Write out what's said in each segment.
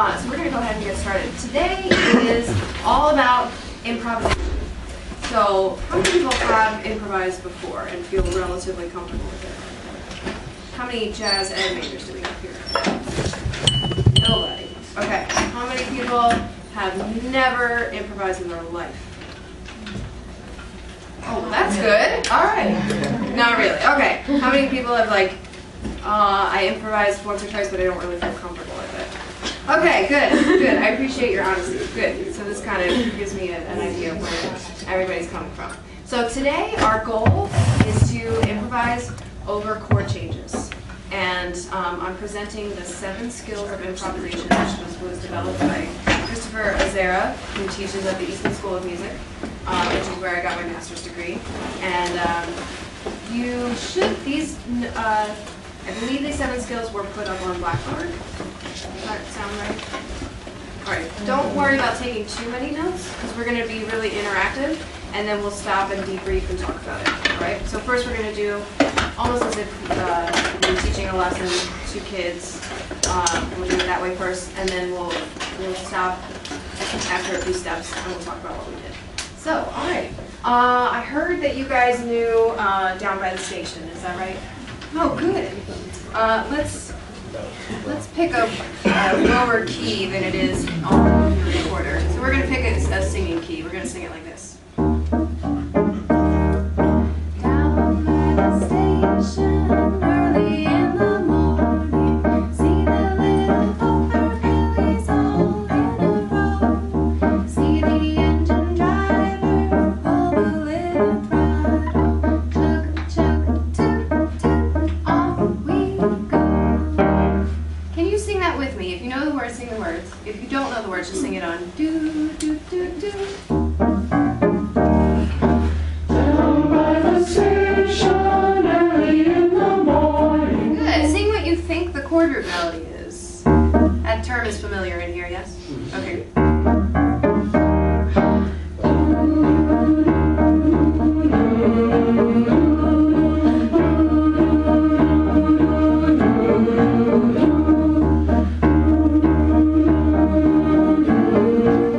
Uh, so we're going to go ahead and get started. Today is all about improvisation. So how many people have improvised before and feel relatively comfortable with it? How many jazz ed majors do we have here? Nobody. Okay. How many people have never improvised in their life? Oh, that's good. All right. Not really. Okay. How many people have like, uh, I improvised once or twice, but I don't really feel comfortable? Okay, good, good. I appreciate your honesty. Good. So this kind of gives me a- an idea of where everybody's coming from. So today, our goal is to improvise over chord changes. And um, I'm presenting the seven skills of improvisation, which was, was developed by Christopher Azzara, who teaches at the Eastman School of Music, um, which is where I got my master's degree. And um, you should, these, uh, I believe these seven skills were put up on Blackboard. Does that sound right? All right, don't worry about taking too many notes, because we're gonna be really interactive, and then we'll stop and debrief and talk about it, all right? So first, we're gonna do, almost as if uh, we're teaching a lesson to kids, um, we'll do it that way first, and then we'll, we'll stop after a few steps, and we'll talk about what we did. So, all right, uh, I heard that you guys knew uh, Down by the Station, is that right? Oh, good. Uh, Let's, let's pick a lower key than it is on the recorder. So we're gonna pick a, a singing key. We're gonna sing it like this. Down by the station term is familiar in here, yes? Okay.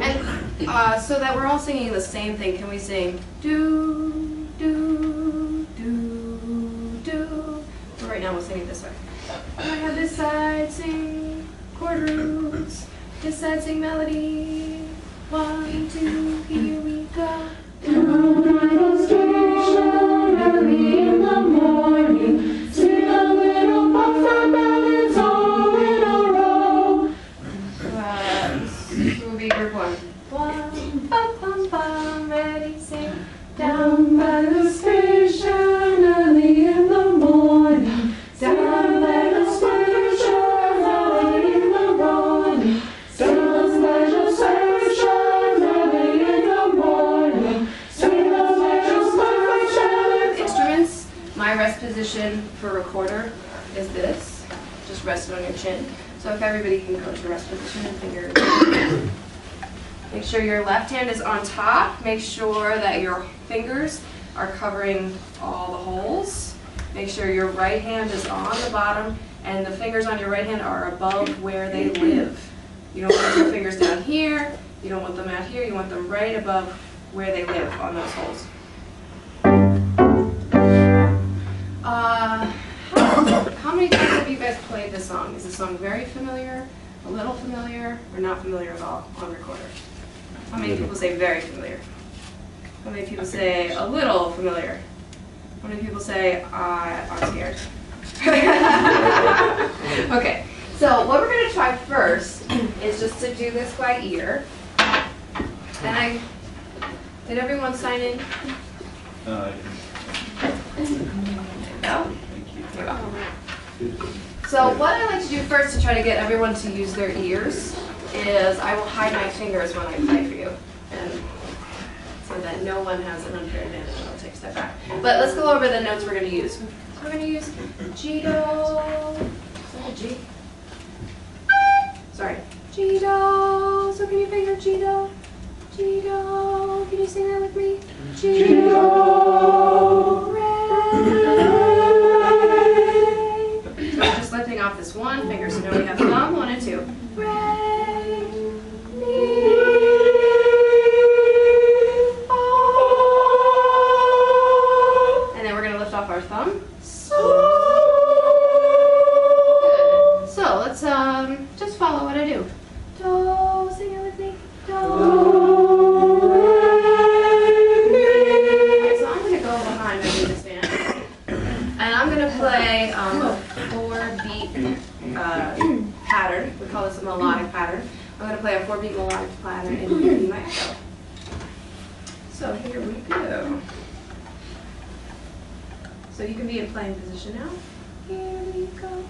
And uh, so that we're all singing the same thing, can we sing do, do, do, do? So right now we'll sing it this way. I have this side sing chord roots, side melody. One, two, here we go. So if everybody can go to rest position and. Make sure your left hand is on top. Make sure that your fingers are covering all the holes. Make sure your right hand is on the bottom and the fingers on your right hand are above where they live. You don't want your fingers down here. You don't want them out here. You want them right above where they live on those holes. Uh, how, how many times played this song? Is this song very familiar, a little familiar, or not familiar at all on recorder? How many people say very familiar? How many people say a little familiar? How many people say uh, I'm scared? okay, so what we're going to try first is just to do this by ear. And I, did everyone sign in? Uh, No? thank You're welcome. So what I like to do first to try to get everyone to use their ears is I will hide my fingers when I play for you. And so that no one has an unfair advantage. I'll take a step back. But let's go over the notes we're going to use. We're going to use G do. Is that a G? Sorry. G do. So can you finger G do? G do. Can you sing that with me? G one finger, so now we have thumb, one and two. Uh, pattern. We call this a melodic pattern. I'm gonna play a four-beat melodic pattern, in you my echo. So here we go. So you can be in playing position now. Here we go.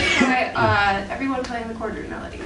Why uh, everyone playing the root melody.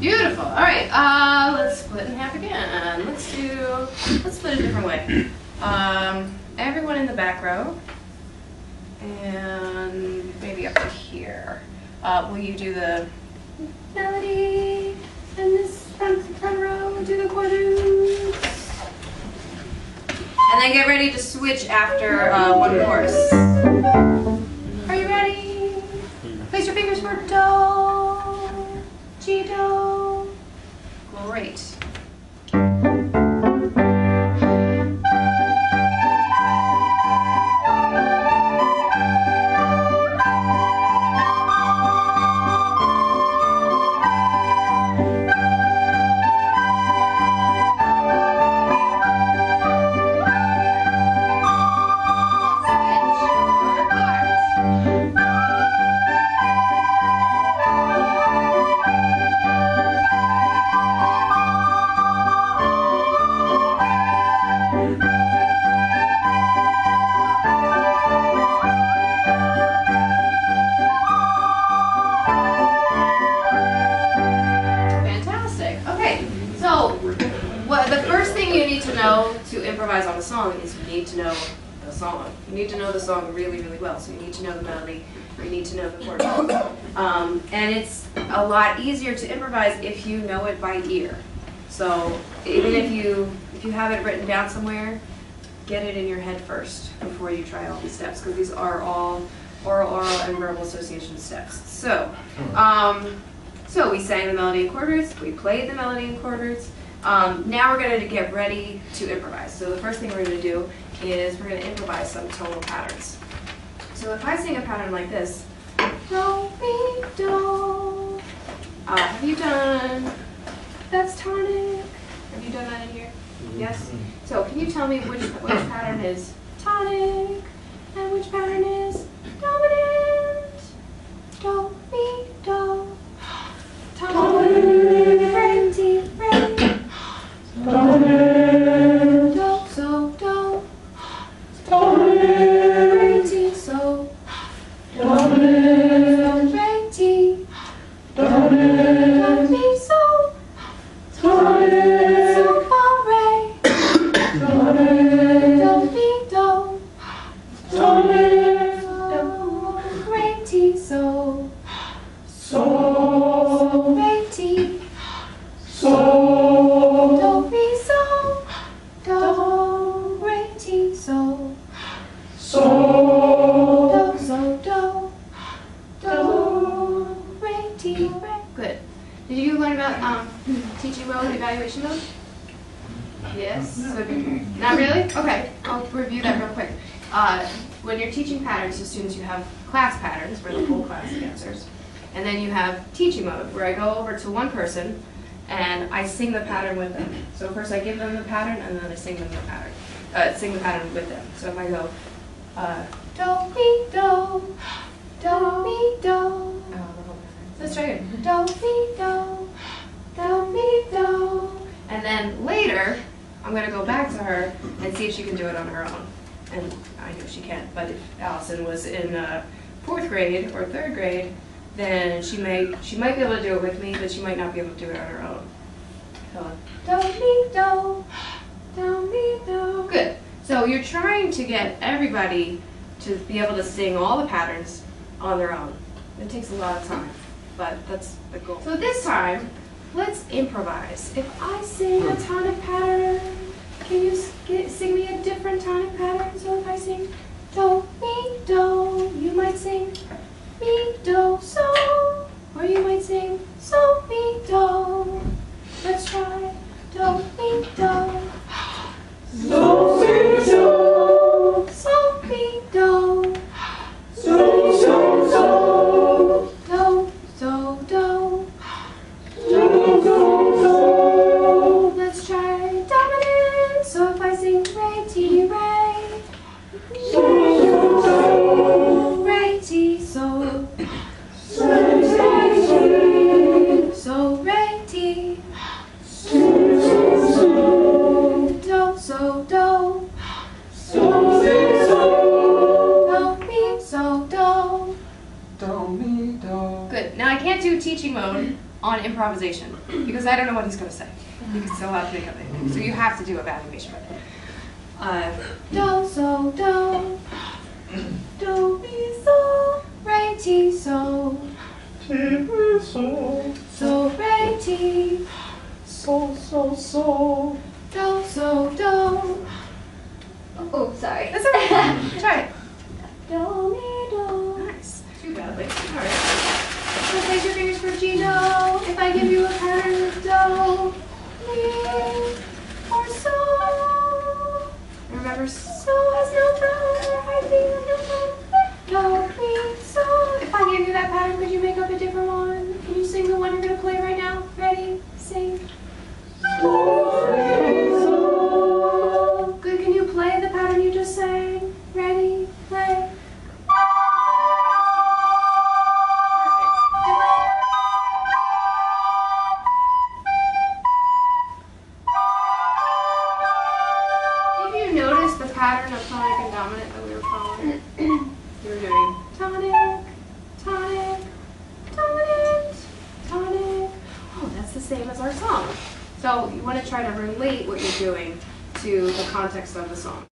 Beautiful. All right. Uh, let's split in half again. Let's put Let's a different way. Um, everyone in the back row, and maybe up to here. Uh, will you do the melody? And this front front row do the roots. And then get ready to switch after uh, one chorus. Are you ready? Place your fingers for do, G do. Great. Need to know the melody. You need to know the chord. Um, and it's a lot easier to improvise if you know it by ear. So even if you if you have it written down somewhere, get it in your head first before you try all these steps because these are all oral, oral, and verbal association steps. So, um, so we sang the melody in roots, we played the melody in roots. Um, now we're going to get ready to improvise. So the first thing we're going to do is we're going to improvise some tonal patterns. So if I sing a pattern like this, do, mi, do, uh, have you done that's tonic, Have you done that in here? Yes? So can you tell me which, which pattern is tonic and which pattern is then you have teaching mode where I go over to one person and I sing the pattern with them. So first I give them the pattern and then I sing them the pattern. Uh, sing the pattern with them. So if I go, uh, do, mi, do, do, mi, do. Let's try it. Do, mi, do, do, mi, do. And then later, I'm gonna go back to her and see if she can do it on her own. And I know she can't, but if Allison was in uh, fourth grade or third grade, then she may, she might be able to do it with me, but she might not be able to do it on her own. So, do, mi, do, do, mi, do. Good. So you're trying to get everybody to be able to sing all the patterns on their own. It takes a lot of time, but that's the goal. So this time, let's improvise. If I sing a hmm. tonic pattern, can you sing me a different tonic pattern? So if I sing do, me, do, you might sing mi, do. Or you might sing so, mi, do. Improvisation because I don't know what he's going to say. Can still have to think of it. So you have to do evaluation. Uh, do, so, do. Do, mi, so. Re, ti, so. So, re, ti. So, so, so. Do, so, do. Oh, sorry. That's all right. Try it. Do, mi, do. Nice. Too badly. All right. So place your fingers for G do. If I give you a pattern of do, mi, pattern of tonic and dominant that we were following? we were doing tonic, tonic, dominant, tonic. Oh, that's the same as our song. So you want to try to relate what you're doing to the context of the song.